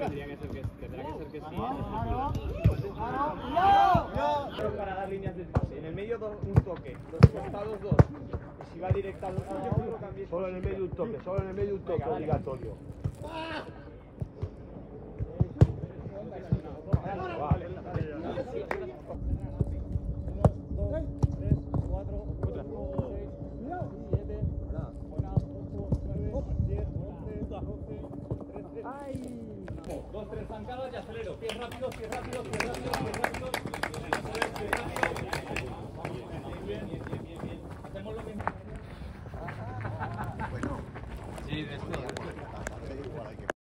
Tendría que ser que, tendrá que ser que sí. Para dar líneas de pase. En el medio un toque. Los costados dos. Y si va directa al. Solo en el medio un toque, solo en el medio un toque obligatorio. Dos, tres zancadas y acelero. Pies rápidos, pies rápidos, pies rápidos, pies rápidos. Bien, bien, bien, bien. Hacemos lo mismo. Bueno. Sí, de esto.